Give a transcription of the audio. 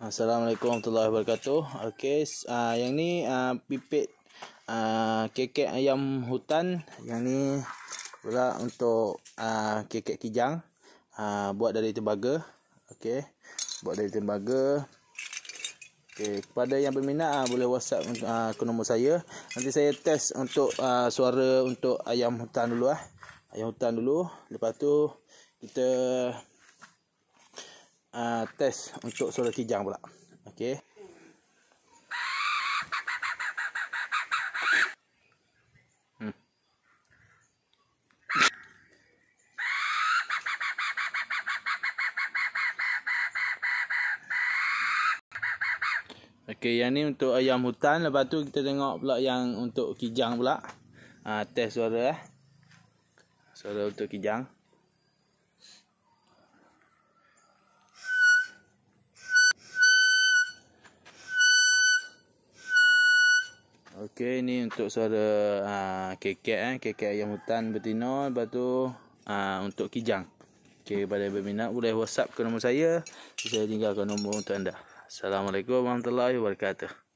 Assalamualaikum warahmatullahi wabarakatuh. Okey, uh, yang ni uh, pipit uh, kekek ayam hutan. Yang ni pula untuk uh, kekek kijang. Uh, buat dari tembaga. Okey, buat dari tembaga. Okey, kepada yang berminat uh, boleh WhatsApp uh, ke nombor saya. Nanti saya test untuk uh, suara untuk ayam hutan dulu ah. Ayam hutan dulu. Lepas tu kita uh, test untuk suara kijang pula. Okey. Hmm. Okey, yang ni untuk ayam hutan. Lepas tu kita tengok pula yang untuk kijang pula. Uh, test suara eh. Suara untuk kijang. Okey, ni untuk suara uh, kekek eh, kekek ayam hutan betina, lepas tu uh, untuk kijang. Okey, pada berminat boleh WhatsApp ke nombor saya. Saya tinggalkan nombor untuk anda. Assalamualaikum warahmatullahi wabarakatuh.